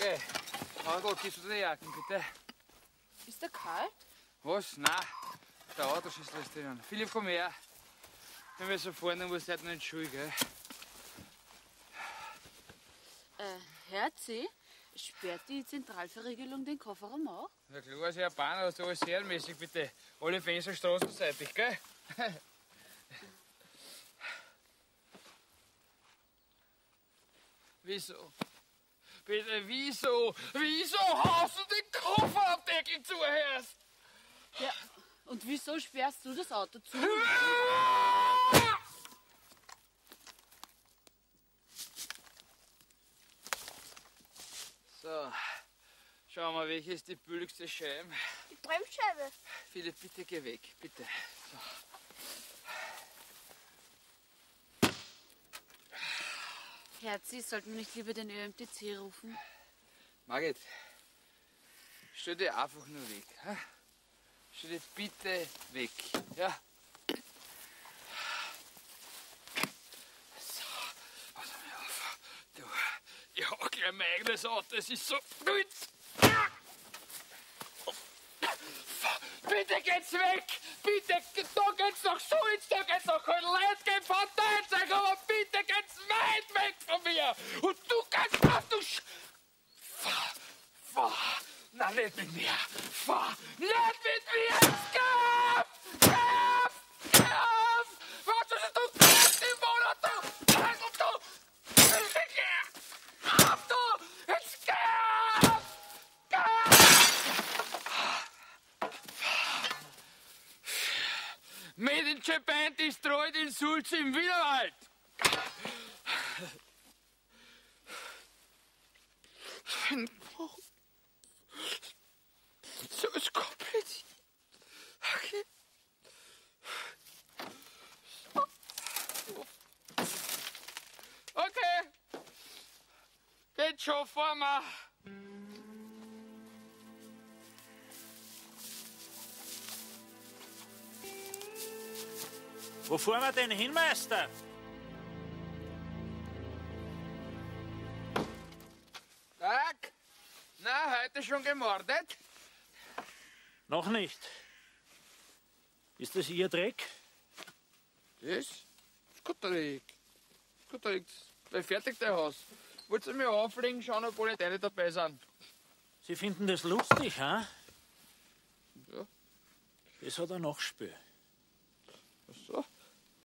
Okay. Handel, gibst du die Jacken, bitte? Ist der kalt? Was? Nein. Der Autoschlüssel ist drinnen. Philipp, komm her. Wenn wir so fahren, dann muss halt noch in die Schule, gell? Äh, Herzi, sperrt die Zentralverriegelung den Kofferraum auch? Na klar, ist ja ein Bahn, aber so alles serienmäßig, bitte. Alle Fenster straßenseitig, gell? Wieso? Bitte, wieso? Wieso haust du den Kofferabdeckel zu, Herrst? Ja. Und wieso sperrst du das Auto zu? So, schauen wir, welche ist die billigste Scheibe? Die Bremsscheibe. Philipp, bitte geh weg, bitte. Herzi, sollten wir nicht lieber den ÖMTC rufen? Margit, stell dich einfach nur weg. Ha? Stell dich bitte weg. Ja? So, pass mal auf. Du, ich hab gleich mein eigenes Auto, es ist so gut. Bitte geht's weg! Bitte, da geht's noch Sulz, da geht's noch Leid, geht von Deutschland, aber bitte geht's weit weg von mir! Und du kannst was, du Sch... Fahr, fahr, nicht mit mir, fahr, nicht mit mir, Skaf! Skaf! Skaf! Was ist du kannst im Monat, du! Bitte geh! Auf du! Jetzt Skaf! Made in Japan destroyed in Sulz im Wienerwald. So ist komplett. Okay. Okay. Vor mir. Wo fahren wir denn hin, Meister? Tag. Na, heute schon gemordet? Noch nicht. Ist das Ihr Dreck? Das? ist guter Weg. Guter Weg. Befertigt der Haus. Wolltest du mir auflegen, schauen, ob alle Teile dabei sind? Sie finden das lustig, ha? Ja. Das hat ein Nachspiel. Ach so.